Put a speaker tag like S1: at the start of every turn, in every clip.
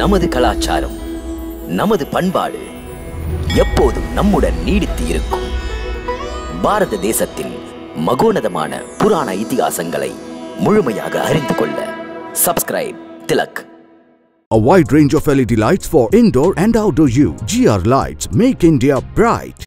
S1: நமது கலாச்சாரம் நமது பண்பாடு எப்போதும் நம்முடன் நீடித்து இருக்கும் பாரத தேசத்தின் மகோனதமான புராண இதிகாசங்களை முழுமையாக அறிந்து கொள்ள subscribe Tilak
S2: A wide range of LED lights for indoor and outdoor use. GR Lights make India bright.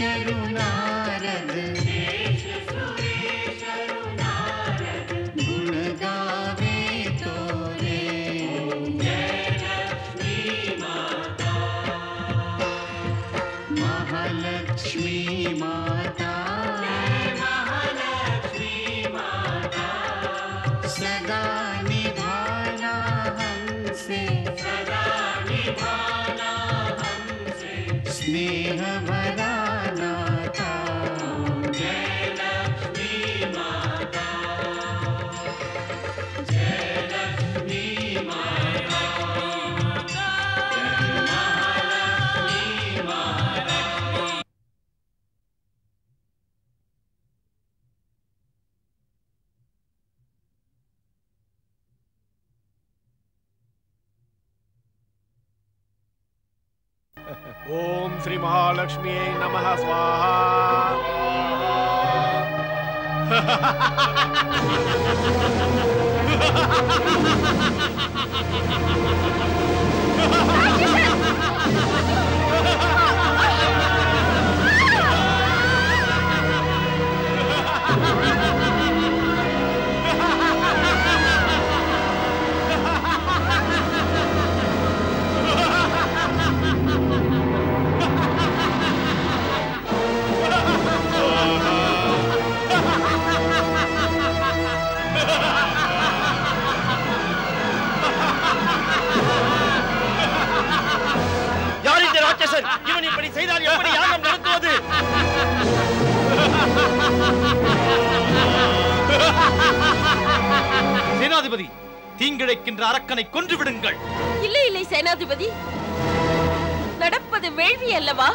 S3: शरुणा श्रीमहालक्ष्म्यै नमः
S4: स्वाहा। தீங்கிழைக்கின்ற அரக்கனை கொன்று விடுங்கள்
S5: இல்லை இல்லை சேனாதிபதி. நடப்பது வேள்வி அல்லவா?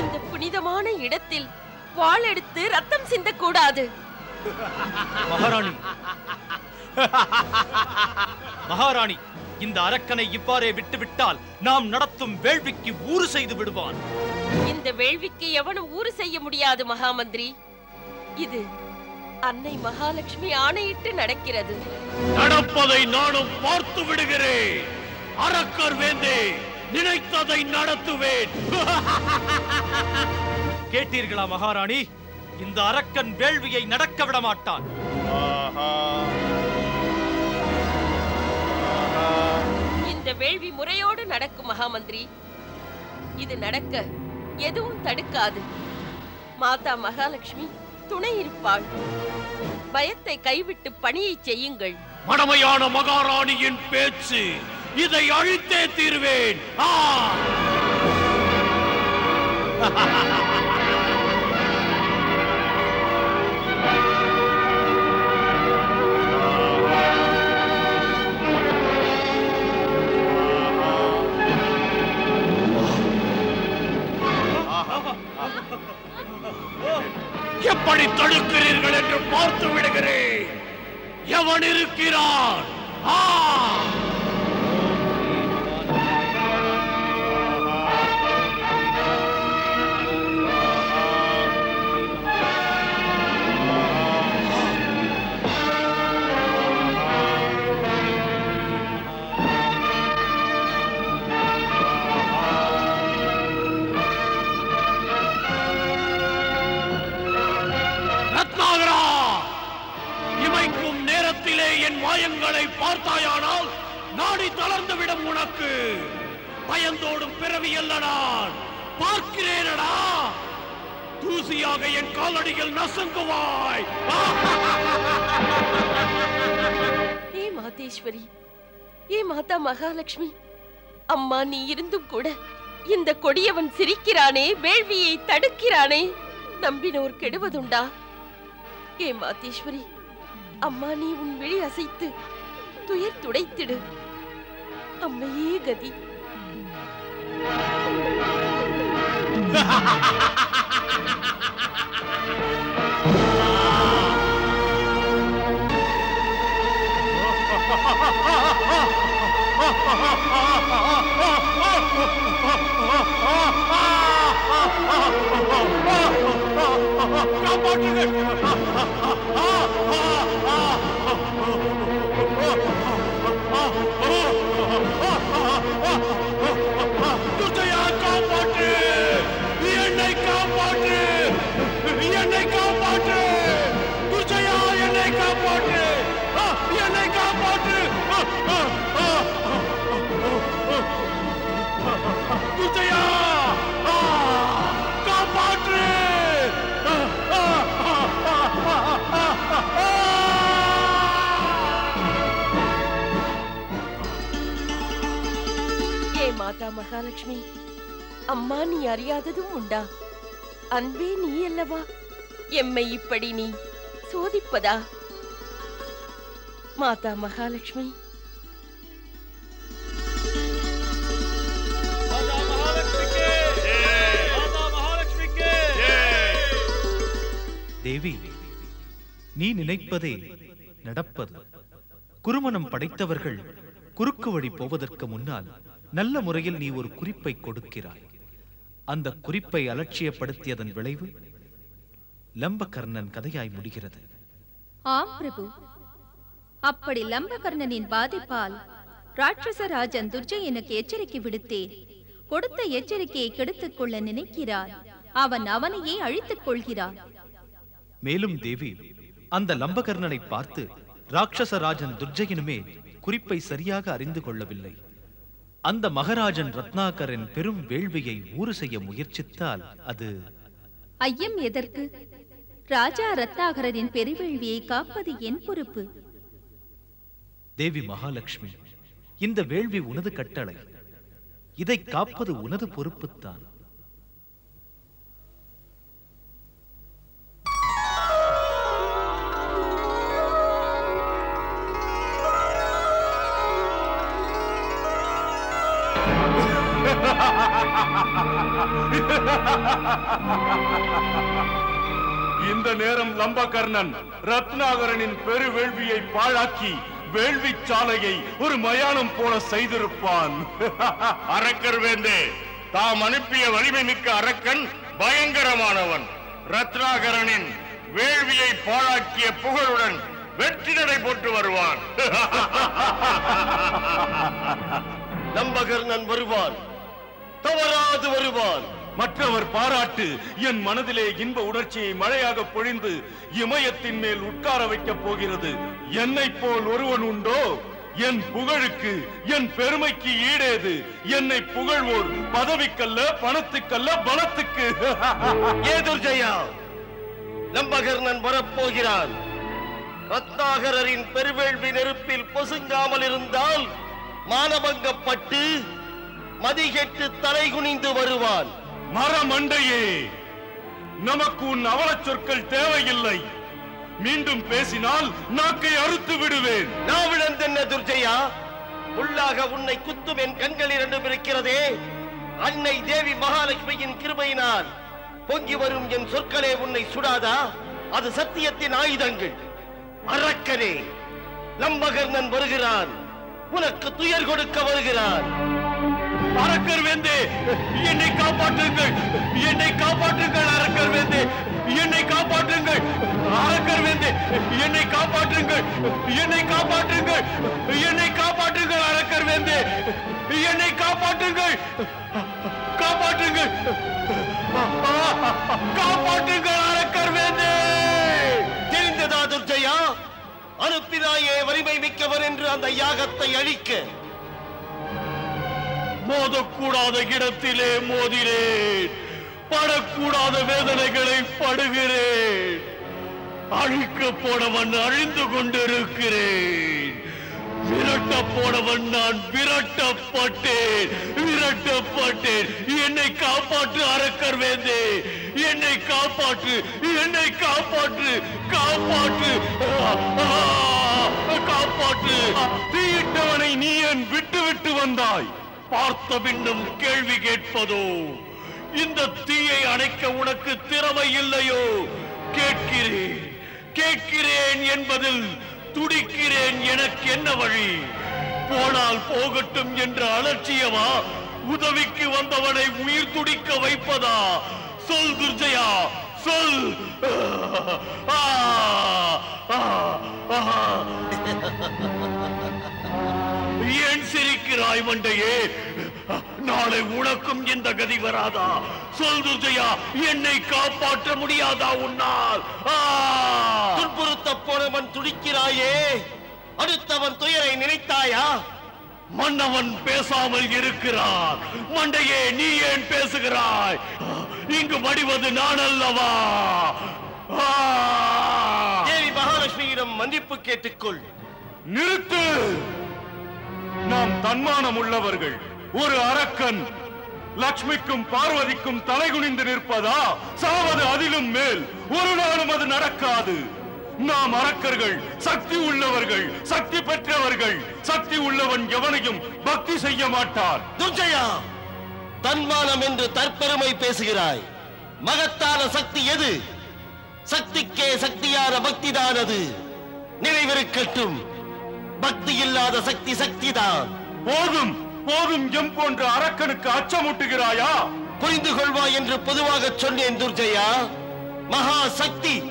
S5: இந்த புனிதமான இடத்தில் வாள் எடுத்து ரத்தம் சிந்தக்கூடாது.
S4: மகாராணி. மகாராணி இந்த அரக்கனை இவ்வாறே விட்டுவிட்டால் நாம் நடத்தும் வேள்விக்கு ஊறு செய்து விடுவான்.
S5: இந்த வேள்விக்கு எவனும் ஊறு செய்ய முடியாது மகாமந்திரி. இது அன்னை மகாலட்சுமி ஆணையிட்டு நடக்கிறது.
S4: நடப்பதை நானும் பார்த்து விடுகிறேன். அரக்கர் வேந்தே நினைத்ததை நடத்துவேன். கேட்டீர்களா மகாராணி? இந்த அரக்கன் வேள்வியை நடக்க விட மாட்டான்
S5: இந்த வேள்வி முறையோடு நடக்கும் மகாமந்திரி. இது நடக்க எதுவும் தடுக்காது. மாதா மகாலட்சுமி துணை இருப்பாள். பயத்தை கைவிட்டு பணியை செய்யுங்கள்.
S4: மடமையான மகாராணியின் பேச்சு இதை அழித்தே தீர்வேன். ஆ! எப்படி தடுக்கிறீர்கள் என்று பார்த்து விடுகிறேன் எவன் இருக்கிறான் ஆ! தளர்ந்துவிடும் உனக்கு பயந்தோடும் பிறவி அல்லடா. பார்க்கிறேனடா. தூசியாக என் காலடியில் நசுங்குவாய்.
S5: ஏ மாதேஸ்வரி ஏ மாதா மகாலட்சுமி அம்மா நீ இருந்தும் கூட இந்த கொடியவன் சிரிக்கிறானே வேள்வியை தடுக்கிறானே நம்பினோர் கெடுவதுண்டா? ஏ மாதேஸ்வரி அம்மா நீ உன் விழி அசைத்து துயர் துடைத்திடு. அம்மையே கதி
S4: துர்ஜயா
S5: மகாலட்சுமி அம்மா நீ அறியாததும் உண்டா? அன்பே நீ அல்லவா? எம்மை இப்படி நீ சோதிப்பதா? மாதா மகாலட்சுமி.
S6: தேவி நீ நினைப்பதே நடப்பது. குருமணம் படைத்தவர்கள் குறுக்கு வழி போவதற்கு முன்னால் நல்ல முறையில் நீ ஒரு குறிப்பை கொடுக்கிறாய். அந்த குறிப்பை அலட்சியப்படுத்தியதன் விளைவு லம்பகர்ணன் கதையாய் முடிகிறது.
S7: ஆம் பிரபு. அப்படி லம்பகர்ணனின் பாதிப்பால் ராட்சசராஜன் துர்ஜயனுக்கு எச்சரிக்கை விடுத்தேன். கொடுத்த எச்சரிக்கையை கெடுத்துக் கொள்ள நினைக்கிறான் அவன் அவனையே அழித்துக் கொள்கிறான்.
S6: மேலும் தேவி அந்த லம்பகர்ணனை பார்த்து ராட்சசராஜன் துர்ஜயனுமே குறிப்பை சரியாக அறிந்து கொள்ளவில்லை. அந்த மகராஜன் ரத்னாகரின் பெரும் வேள்வியை ஊறு செய்ய முயற்சித்தால் அது
S7: ஐயம் எதற்கு? ராஜா ரத்னாகரனின் பெருவேள்வியை காப்பது என் பொறுப்பு.
S6: தேவி மகாலட்சுமி இந்த வேள்வி உனது கட்டளை. இதை காப்பது உனது பொறுப்புத்தான்.
S4: இந்த நேரம் லம்பகர்ணன் ரத்னாகரனின் பெருவேள்வியை பாழாக்கி வேள்வி சாலையை ஒரு மயானம் போல செய்திருப்பான்.
S8: அரக்கர் வேந்தே தாம் அனுப்பிய வலிமை மிக்க அரக்கன் பயங்கரமானவன். ரத்னாகரனின் வேள்வியை பாழாக்கிய புகழுடன் வெற்றி நடை போட்டு வருவான்.
S9: நம்பகர்ணன் வருவான். தவறாது வருவான்
S4: மற்றவர் பாராட்டு என் மனதிலே இன்ப உணர்ச்சியை மழையாக பொழிந்து இமயத்தின் மேல் உட்கார வைக்கப் போகிறது. என்னைப் போல் ஒருவன் உண்டோ? என் புகழுக்கு என் பெருமைக்கு ஈடேது. என்னை புகழ்வோர் பதவிக்கல்ல பணத்துக்கல்ல பலத்துக்கு.
S9: ஏதுர்ஜயா நம்பகர்ணன் வரப்போகிறான். ரத்னாகரரின் பெருவேள்வி நெருப்பில் பொசுங்காமல் இருந்தால் மானபங்கப்பட்டு மதிகெட்டு தலை குனிந்து வருவான்.
S4: மரமண்டையே நமக்கு உன் அவலச் சொற்கள் தேவையில்லை. மீண்டும் பேசினால் நாக்கை அறுத்து விடுவேன்.
S9: நாவிழந்தென்ன துர்ஜயா. உள்ளாக உன்னை குத்தும் என் கண்கள் இரண்டும் இருக்கிறதே. அன்னை தேவி மகாலட்சுமியின் கிருபையினால் பொங்கி வரும் என் சொற்களே உன்னை சுடாதா? அது சத்தியத்தின் ஆயுதங்கள். அரக்கனே நம்பகர்ணன் வருகிறான். உனக்கு துயர் கொடுக்க வருகிறான்.
S4: அரக்கர் வேந்தே என்னை காப்பாற்றுங்கள். என்னை காப்பாற்றுங்கள் அரக்கர் வேந்தே. என்னை காப்பாற்றுங்கள் அரக்கர் வேந்தே. என்னை காப்பாற்றுங்கள் என்னை காப்பாற்றுங்கள் என்னை காப்பாற்றுங்கள் அரக்கர் வேந்தே. என்னை காப்பாற்றுங்கள். காப்பாற்றுங்கள். காப்பாற்றுங்கள் அரக்கர் வேந்தே.
S9: தெரிந்ததா துர்ஜயா அனுப்பினாயே வலிமை மிக்கவர் என்று அந்த யாகத்தை அழிக்க.
S4: மோதக்கூடாத இடத்திலே மோதினேன். படக்கூடாத வேதனைகளை படுகிறேன். அழிக்க போனவன் அழிந்து கொண்டிருக்கிறேன். விரட்ட போனவன் நான் விரட்டப்பட்டேன். விரட்டப்பட்டேன். என்னை காப்பாற்று அரக்கர் வேந்தே. என்னை காப்பாற்று. என்னை காப்பாற்று. காப்பாற்று. காப்பாற்று. தீயிட்டவனை நீ என் விட்டு விட்டு வந்தாய்? பார்த்த பின்னும் கேள்வி கேட்பதோ? இந்த தீயை அணைக்க உனக்கு திறமை இல்லையோ? கேட்கிறேன். கேட்கிறேன் என்பதில் துடிக்கிறேன் எனக்கு என்ன வழி? போனால் போகட்டும் என்ற அலட்சியமா? உதவிக்கு வந்தவனை உயிர் துடிக்க வைப்பதா? சொல் துர்ஜயா சொல். ஆ, ஆ, ஆ. ஏன் சிரிக்கிறாய் மண்டையே? நாளை உனக்கும் இந்த கதி வராதா? சொல் துர்ஜயா என்னை காப்பாற்ற முடியாதா உன்னால்!
S9: துன்புறுத்த போனவன் துடிக்கிறாயே. அடுத்தவன் துயரை நினைத்தாயா?
S4: மன்னவன் பேசாமல் இருக்கிறார் மண்டையே நீ ஏன் பேசுகிறாய்? இங்கு மடிவது நான் அல்லவா!
S9: தேவி மகாலட்சுமியிடம் மன்னிப்பு கேட்டுக்கொள்.
S4: நிறுத்து! நாம் தன்மானம் உள்ளவர்கள் ஒரு அரக்கன் லக்ஷ்மிக்கும் பார்வதிக்கும் தலைகுனிந்து நிற்பதா? சாவது அதிலும் மேல். ஒரு நாளும் அது நடக்காது. நாம் அரக்கர்கள் சக்தி உள்ளவர்கள் சக்தி பெற்றவர்கள். சக்தி உள்ளவன் எவனையும் பக்தி செய்ய மாட்டான்.
S9: துர்ஜயா தன்மானம் என்று தற்பெருமை பேசுகிறாய். மகத்தான சக்தி எது? சக்திக்கே சக்தியான பக்திதான் அது நினைவிருக்கட்டும். பக்தி இல்லாத சக்தி சக்திதான்.
S4: போதும்
S10: போதும் எம் போன்ற அரக்கனுக்கு அச்சமூட்டுகிறாயா?
S9: புரிந்து கொள்வாய் என்று பொதுவாக சொன்னேன் துர்ஜயா. மகா சக்தி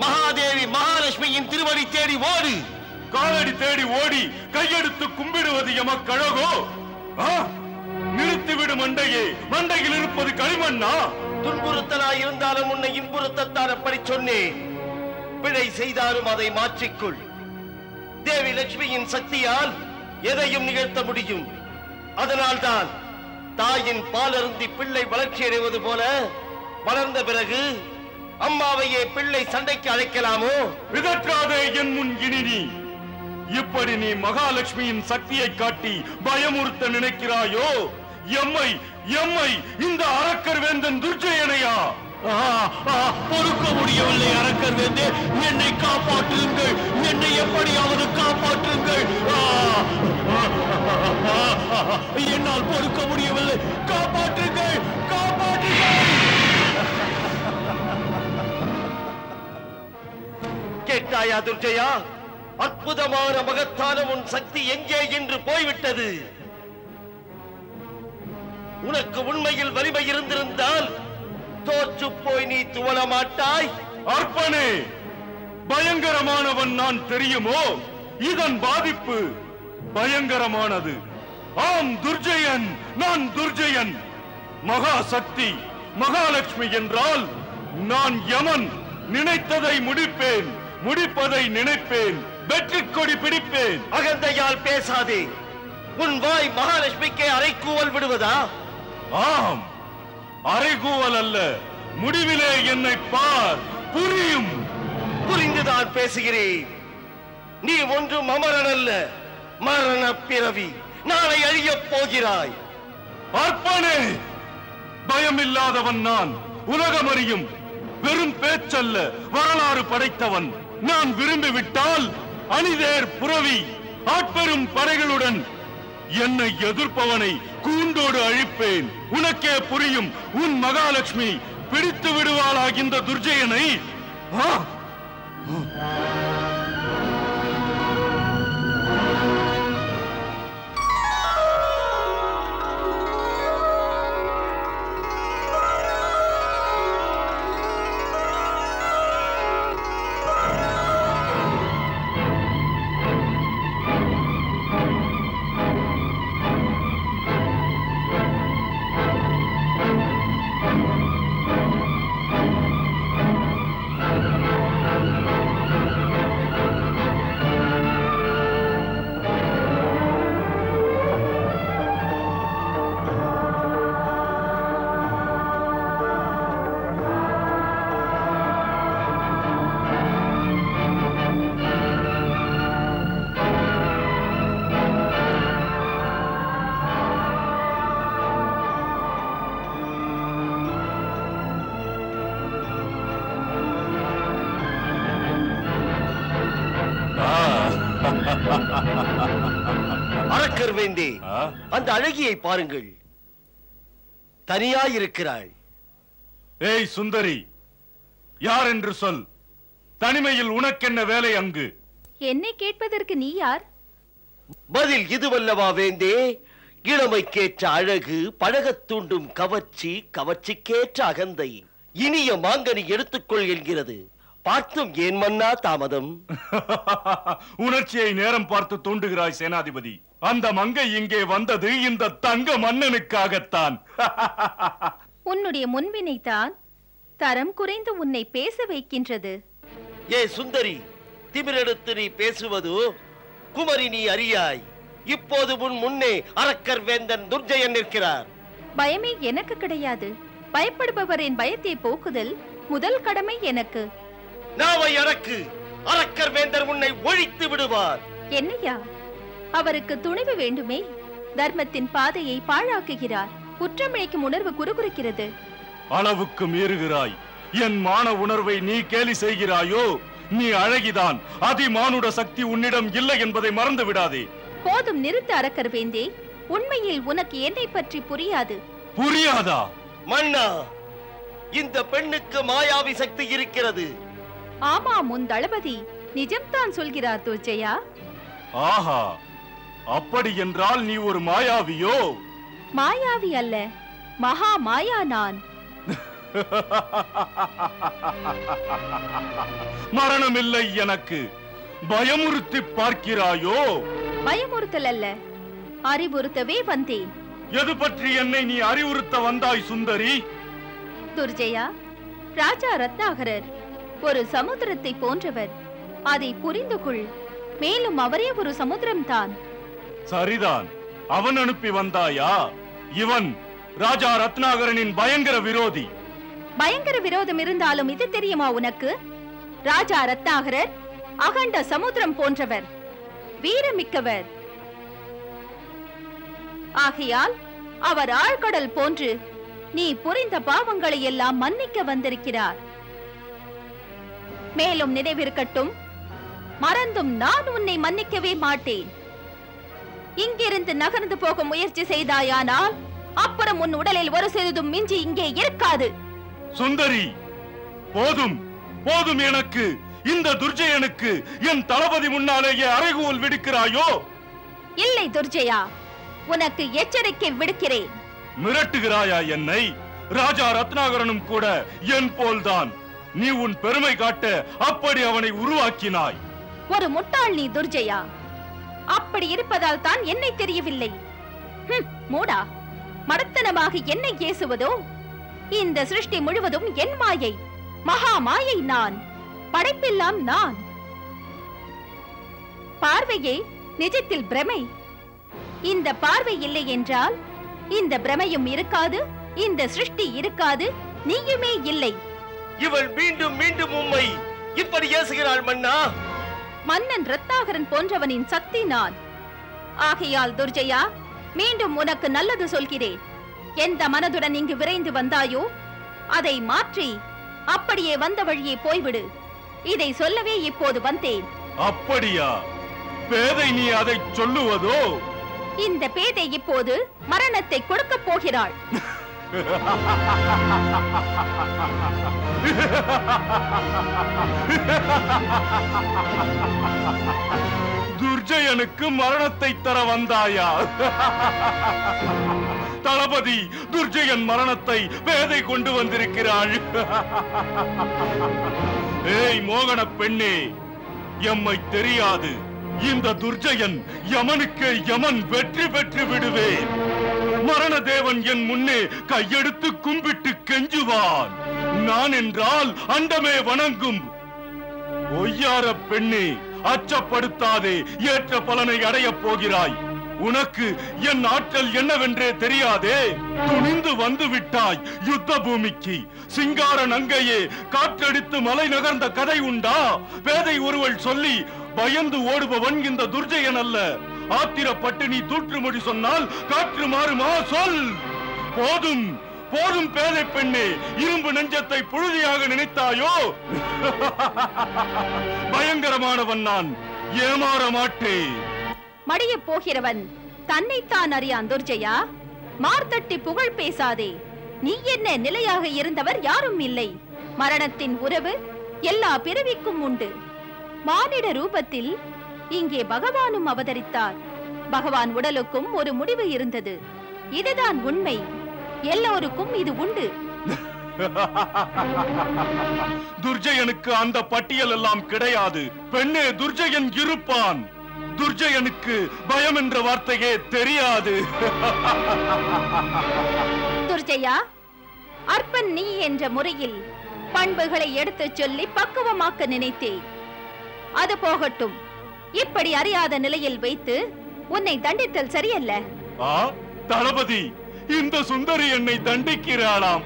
S9: மகாதேவி மகாலட்சுமியின் திருவடி தேடி ஓடு.
S10: காலடி தேடி ஓடி கையெடுத்து கும்பிடுவது எமக்கழகோ? ஆ? நிறுத்திவிடு மண்டையே மண்டையில் இருப்பது களிமண்ணா?
S9: துன்புறுத்தலாய் இருந்தாலும் உன்னை இன்புறுத்தத்தான் அப்படி சொன்னேன். பிழை செய்தாலும் அதை மாற்றிக்கொள். தேவி லட்சுமியின் சக்தியால் எதையும் நிகழ்த்த முடியும். அதனால்தான் தாயின் பாலருந்தி பிள்ளை வளர்ச்சி அடைவது போல வளர்ந்த பிறகு அம்மாவையே பிள்ளை சண்டைக்கு அழைக்கலாமோ?
S10: விதற்காதே என் முன் இனி இப்படி நீ மகாலட்சுமியின் சக்தியை காட்டி பயமுறுத்த நினைக்கிறாயோ? எம்மை எம்மை இந்த அரக்கர் வேந்தன் துர்ஜயனையா?
S9: பொறுக்க முடியவில்லை அரக்கர் வந்து. என்னை காப்பாற்றுங்கள். என்னை எப்படியாவது காப்பாற்றுங்கள். என்னால் பொறுக்க முடியவில்லை. காப்பாற்றுங்கள். காப்பாற்றுங்கள். கேட்டாயா துர்ஜயா? அற்புதமான மகத்தான உன் சக்தி எங்கே என்று போய்விட்டது? உனக்கு உண்மையில் வலிமை இருந்திருந்தால் தோற்று போய் நீ துவள மாட்டாய்
S10: அர்ப்பனே பயங்கரமானவன் நான் தெரியுமோ? இதன் பாதிப்பு பயங்கரமானது. ஆம் துர்ஜயன் நான் துர்ஜயன். மகா சக்தி மகாலட்சுமி என்றால் நான் யமன். நினைத்ததை முடிப்பேன் முடிப்பதை நினைப்பேன் வெற்றி கொடி பிடிப்பேன்.
S9: அகந்தையால் பேசாதே. உன் வாய் மகாலட்சுமிக்கே அரைக்கூவல் விடுவதா?
S10: ஆம். அரைகூவல் அல்ல முடிவிலே என்னை பார். புரியும்.
S9: புரிந்துதான் பேசுகிறேன். நீ ஒன்றும் அமரன் அல்ல மரண பிறவி. நாளை அழியப் போகிறாய்.
S10: அர்ப்பனே பயமில்லாதவன் நான். உலகம் அறியும் வெறும் பேச்சல்ல வரலாறு படைத்தவன். நான் விரும்பி விட்டால் அணிதேர் புரவி. ஆட்பெரும் படைகளுடன் என்னை எதிர்ப்பவனை கூண்டோடு அழிப்பேன். உனக்கே புரியும். உன் மகாலட்சுமி பிடித்து விடுவாளாகின்ற துர்ஜயனை. ஆ!
S9: அரக்கர் வேந்தே அந்த அழகியை பாருங்கள். தனியாயிருக்கிறாள்
S10: ஏய் சுந்தரி யார் என்று சொல். தனிமையில் உனக்கென்ன வேலை அங்கு?
S7: என்னை கேட்பதற்கு நீ யார்?
S9: பதில் இதுவல்லவா வேந்தே இளமைக்கேற்ற அழகு பழகத் தூண்டும் கவர்ச்சி கவர்ச்சிக்கேற்ற அகந்தை இனிய மாங்கனி எடுத்துக்கொள் என்கிறது. பார்த்தும் ஏன் மன்னா தாமதம்?
S10: உணர்ச்சியை நேரம் பார்த்து தூண்டுகிறாய் சேனாதிபதி. அந்த மங்கை இங்கே வந்தது இந்த தங்க மன்னனுக்காகத்தான்.
S7: உன்னுடைய முன்வினைதான் தரம் குறைந்து உன்னை பேச வைக்கின்றது.
S9: ஏ சுந்தரி திமிரெடுத்து நீ பேசுவது குமரி நீ அறியாய். இப்போது உன் முன்னே அரக்கர் வேந்தன் துர்ஜயன் நிற்கிறார்.
S7: பயமே எனக்கு கிடையாது. பயப்படுபவரின் பயத்தை போக்குதல் முதல் கடமை எனக்கு.
S9: நாவை அடக்கு அரக்கர் வேந்தர் உன்னை ஒழித்து விடுவார்.
S7: என்னையா? அவருக்கு துணிவு வேண்டுமே? தர்மத்தின் பாதையை பாழாக்குகிறார். குற்றமிழைக்கும் உணர்வு குறுகுறுக்கிறது.
S10: அளவுக்கு மீறுகிறாய். என் மான உணர்வை நீ கேலி செய்கிறாயோ? நீ அழகிதான். அதிமானுட சக்தி உன்னிடம் இல்லை என்பதை மறந்து விடாதே.
S7: போதும் நிறுத்த அரக்கர் வேந்தே. உண்மையில் உனக்கு என்னை பற்றி புரியாது.
S10: புரியாதா?
S9: மன்னா இந்த பெண்ணுக்கு மாயாவி சக்தி இருக்கிறது.
S7: ஆமாம் உன் தளபதி நிஜம்தான் சொல்கிறார் துர்ஜயா
S10: ஆஹா அப்படி என்றால் நீ ஒரு மாயாவியோ?
S7: மாயாவி அல்ல மகா மாயா நான்.
S10: மரணமில்லை எனக்கு. பயமுறுத்தி பார்க்கிறாயோ?
S7: பயமுறுத்தல் அல்ல அறிவுறுத்தவே வந்தேன்.
S10: எது பற்றி என்னை நீ அறிவுறுத்த வந்தாய் சுந்தரி?
S7: துர்ஜயா ராஜா ரத்னாகரர். ஒரு சமுத்திரத்தை போன்றவர். அதை புரிந்து கொள் மேலும் அவரே ஒரு சமுத்திரம்தான்.
S10: சரிதான். அவன் அனுப்பி வந்தாயா? இவன் ராஜா ரத்னாகரனின் பயங்கர விரோதி.
S7: பயங்கர விரோதம் இருந்தாலும் இது தெரியுமா உனக்கு? ராஜா ரத்னாகரர் அகண்ட சமுத்திரம் போன்றவர். வீரமிக்கவர். ஆகையால் அவர் ஆழ்கடல் போன்று நீ புரிந்த பாவங்களை எல்லாம் மன்னிக்க வந்திருக்கிறார். மேலும் நினைவிருக்கட்டும். மறந்தும் நான் உன்னை மன்னிக்கவே மாட்டேன். இங்கிருந்து நகர்ந்து போக முயற்சி செய்தாயானால் அப்புறம் உன் உடலில் ஒரு சிறிதும் மிஞ்சி இங்கே இருக்காது.
S10: சுந்தரி போதும் போதும் எனக்கு. இந்த துர்ஜயனுக்கு என் தளபதி முன்னாலேயே அறைகூவல் விடுக்கிறாயோ?
S7: இல்லை துர்ஜயா உனக்கு எச்சரிக்கை விடுக்கிறேன்.
S10: மிரட்டுகிறாயா என்னை? ராஜா ரத்னாகரனும் கூட என் போல்தான். நீ உன் பெருமை காட்ட அப்படி அவனை உருவாக்கினாய்.
S7: ஒரு முட்டாள் நீ துர்ஜயா. அப்படி இருப்பதால் தான் என்னை தெரியவில்லை. மூடா. மடத்தனமாக என்னை ஏசுவதோ? இந்த சிருஷ்டி முழுவதும் என் மாயை. மகா மாயை நான். படைப்பெல்லாம் நான். பார்வையே நிஜத்தில் பிரமை. இந்த பார்வை இல்லை என்றால் இந்த பிரமையும் இருக்காது இந்த சிருஷ்டி இருக்காது நீயுமே இல்லை.
S9: இவள் மீண்டும் மீண்டும் உம்மை இப்படி ஏசுகிறாள் மன்னா?
S7: மன்னன் ரத்னாகரன் போன்றவனின் சக்தி நான். ஆகையால் துர்ஜயா மீண்டும் உனக்கு நல்லது சொல்கிறேன். எந்த மனதுடன் இங்கு விரைந்து வந்தாயோ அதை மாற்றி அப்படியே வந்த வழியே போய்விடு. இதை சொல்லவே இப்போது வந்தேன்.
S10: அப்படியா? பேதை நீ அதை சொல்லுவதோ?
S7: இந்த பேதை இப்போது மரணத்தை கொடுக்கப் போகிறாள்.
S10: துர்ஜயனுக்கு மரணத்தை தர வந்தாயா? தளபதி துர்ஜயன் மரணத்தை வேதை கொண்டு வந்திருக்கிறாள். ஏய் மோகன பெண்ணே எம்மை தெரியாது. இந்த துர்ஜயன் யமனுக்கு யமன் வெற்றி பெற்று விடுவேன். மரண தேவன் என் முன்னே கையெடுத்து கும்பிட்டு கெஞ்சுவான். நான் என்றால் அண்டமே வணங்கும். ஒய்யார பெண்ணே அச்சப்படுத்தாதே ஏற்ற பலனை அடையப் போகிறாய். உனக்கு என் ஆற்றல் என்னவென்றே தெரியாதே. துணிந்து வந்து விட்டாய் யுத்த பூமிக்கு. சிங்கார நங்கையே காற்றடித்து மலை நகர்ந்த கதை உண்டா? பேதை ஒருவள் சொல்லி பயந்து ஓடுபவன் இந்த துர்ஜயன் அல்ல. ஆத்திரப்பட்டு நீ தூற்றுமொழி சொன்னால் காற்று மாறுமா சொல். போதும் போதும் பேதை பெண்ணே இரும்பு நெஞ்சத்தை புழுதியாக நினைத்தாயோ? பயங்கரமானவன் நான் ஏமாற மாட்டேன்.
S7: மடியப் போகிறவன் தன்னைத்தான் அறியான் துர்ஜயா. மார்த்தட்டி புகழ் பேசாதே. நீ என்ன நிலையாக இருந்தவர் யாரும் இல்லை. மரணத்தின் உறவு எல்லா பிறவிக்கும் உண்டு. மானிட ரூபத்தில் இங்கே பகவானும் அவதரித்தார். பகவான் உடலுக்கும் ஒரு முடிவு இருந்தது. இதுதான் உண்மை. எல்லோருக்கும் இது உண்டு.
S10: துர்ஜயனுக்கு அந்த பட்டியல் எல்லாம் கிடையாது. பெண்ணே துர்ஜயன் இருப்பான். துர்ஜயனுக்கு பயம் என்ற வார்த்தையே தெரியாது.
S7: துர்ஜயா அர்ப்பன் நீ என்ற முறையில் பண்புகளை எடுத்துச் சொல்லி பக்குவமாக்க நினைத்தேன். அது போகட்டும். இப்படி அறியாத நிலையில் வைத்து உன்னை தண்டித்தல் சரியல்ல?
S10: ஆ தளபதி இந்த சுந்தரி என்னை தண்டிக்கிறாளாம்.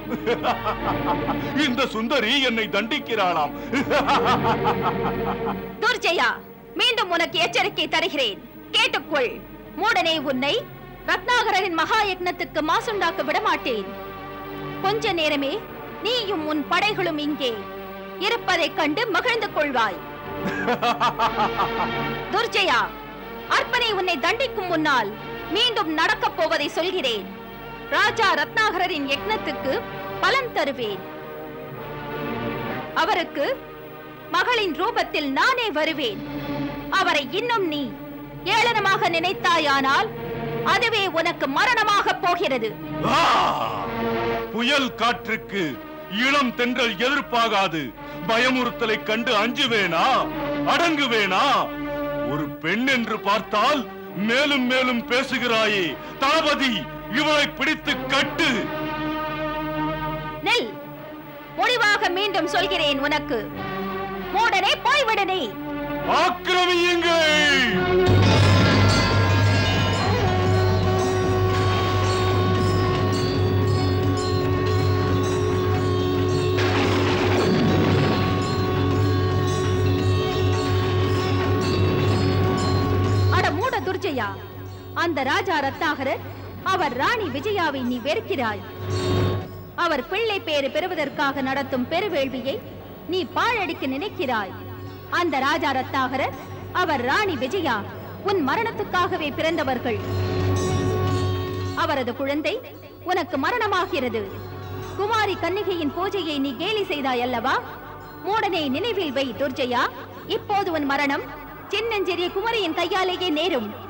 S10: இந்த சுந்தரி என்னை தண்டிக்கிறாளாம்.
S7: துர்ஜயா மீண்டும் உனக்கு எச்சரிக்கை தருகிறேன். கேட்டுக்கொள். மூடனே உன்னை ரத்னாகரனின் மகா யக்னத்துக்கு மாசுண்டாக்க விடமாட்டேன். கொஞ்ச நேரமே நீயும் உன் படைகளும் இங்கே இருப்பதைக் கண்டு மகிழ்ந்து கொள்வாய். துர்ஜயா அர்ப்பனை உன்னை தண்டிக்கும் முன்னால் மீண்டும் நடக்கப் போவதை சொல்கிறேன். ராஜா ரத்னாகரரின் யக்னத்துக்கு பலன் தருவேன். அவருக்கு மகளின் ரூபத்தில் நானே வருவேன். அவரை இன்னும் நீ ஏளனமாக நினைத்தாயானால் அதுவே உனக்கு மரணமாக போகிறது.
S10: புயல் காற்றுக்கு இளம் தென்றல் எதிர்ப்பாகாது. பயமுறுத்தலை கண்டு அஞ்சுவேனா? அடங்குவேனா? ஒரு பெண் என்று பார்த்தால் மேலும் மேலும் பேசுகிறாயே. தளபதி இவளை பிடித்து கட்டு.
S7: நெல் முடிவாக மீண்டும் சொல்கிறேன் உனக்கு. மூடனே போய்விடு நீ.
S10: ஆக்கிரமியுங்கள்.
S7: அந்த ராஜா ரத்னாகரர் அவர் ராணி விஜயாவை நீ வெறுக்கிறாய். அவர் பிள்ளை பேறு பெறுவதற்காக நடத்தும் பெருவேள்வியை நீ பாழடிக்க நினைக்கிறாய். அந்த ராஜா ரத்னாகரர் அவர் ராணி விஜயா உன் மரணத்துக்காகவே பிறந்தவர்கள். அவரது குழந்தை உனக்கு மரணமாகிறது. குமாரி கன்னிகையின் பூஜையை நீ கேலி செய்தாய் அல்லவா? மூடனை நினைவில் வை துர்ஜயா. இப்போது உன் மரணம் சின்னஞ்சிறிய குமரியின் கையாலேயே நேரும்.